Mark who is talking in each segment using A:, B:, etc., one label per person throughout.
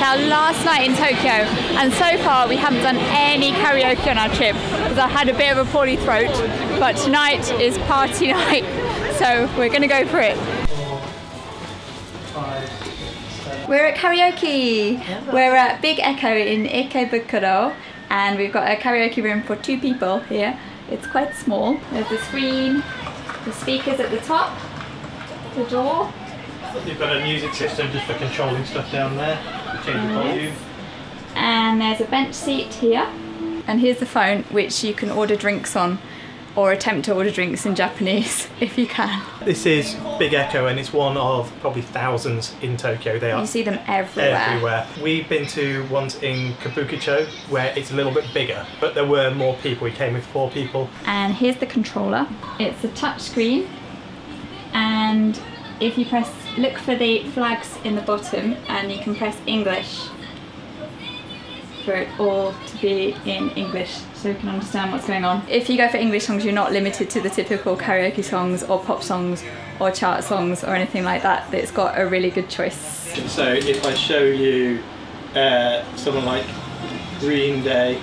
A: It's our last night in Tokyo, and so far we haven't done any karaoke on our trip because I had a bit of a poorly throat. But tonight is party night, so we're gonna go for it. We're at karaoke. We're at Big Echo in Ikebukuro, and we've got a karaoke room for two people here. It's quite small. There's the screen, the speakers at the top, the door,
B: You've got a music system just for controlling stuff down there. Change
A: and there's a bench seat here. And here's the phone, which you can order drinks on, or attempt to order drinks in Japanese if you can.
B: This is Big Echo and it's one of probably thousands in Tokyo. They are
A: You see them everywhere.
B: everywhere. We've been to ones in Kabukicho where it's a little bit bigger, but there were more people. We came with four people.
A: And here's the controller. It's a touch screen, and if you press, look for the flags in the bottom, and you can press English for it all to be in English so you can understand what's going on. If you go for English songs, you're not limited to the typical karaoke songs or pop songs or chart songs or anything like that. It's got a really good choice.
B: So if I show you uh, someone like Green Day,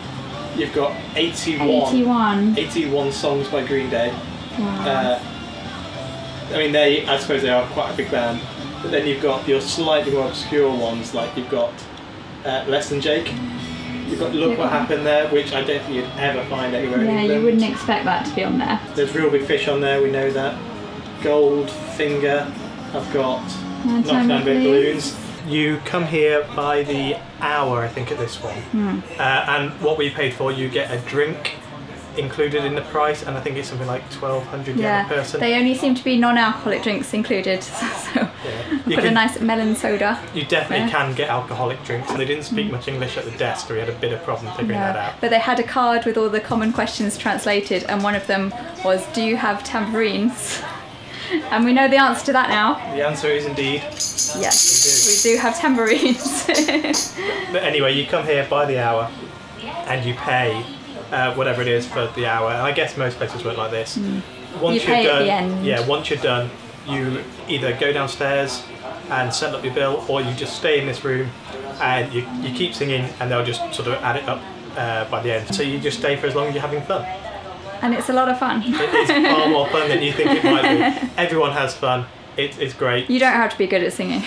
B: you've got 81,
A: 81.
B: 81 songs by Green Day.
A: Wow.
B: Uh, I mean, they, I suppose they are quite a big band. But then you've got your slightly more obscure ones, like you've got uh, Less Than Jake. You've got Look What Happened there, which I don't think you'd ever find anywhere in
A: yeah, you wouldn't expect that to be on there.
B: There's Reel Big Fish on there, we know that. Goldfinger. I've got
A: And
B: Knock
A: Time
B: Down
A: of
B: Big
A: Blues.
B: Balloons. You come here by the hour, I think, at this one.
A: Hmm.
B: Uh, and what we paid for, you get a drink included in the price, and I think it's something like 1200 yen a
A: Yeah,
B: person.
A: they only seem to be non-alcoholic drinks included. So
B: Yeah. You
A: put a nice melon soda.
B: You definitely
A: Yeah.
B: can get alcoholic drinks. They didn't speak much English at the desk, so we had a bit of problem figuring that
A: Yeah.
B: out.
A: But they had a card with all the common questions translated, and one of them was, "Do you have tambourines?" And we know the answer to that now.
B: The answer is indeed.
A: Yes, we do have tambourines.
B: But anyway, you come here by the hour, and you pay uh, whatever it is for the hour. And I guess most places work like this. Once
A: Hmm. You
B: are done, yeah. Once you're done, you either go downstairs and set up your bill, or you just stay in this room and you, you keep singing, and they'll just sort of add it up uh, by the end. So you just stay for as long as you're having fun.
A: and it's a lot of fun.
B: It is far more fun than you think it might be. Everyone has fun. It, it's great,
A: You don't have to be good at singing,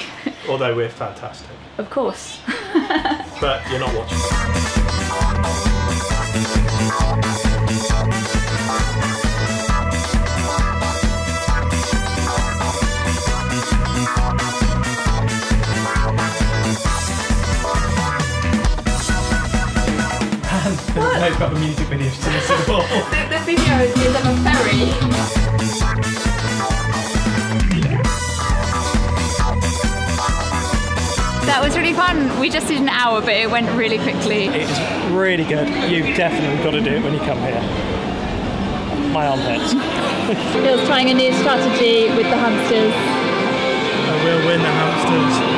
B: although we're fantastic.
A: of course.
B: But you're not watching. Got the music videos to listen to.
A: The, the video is of a ferry. That was really fun. We just did an hour, but it went really quickly.
B: It is really good. You've definitely got to do it when you come here. My arm hurts.
A: Bill's trying a new strategy with the hamsters.
B: I will win the hamsters.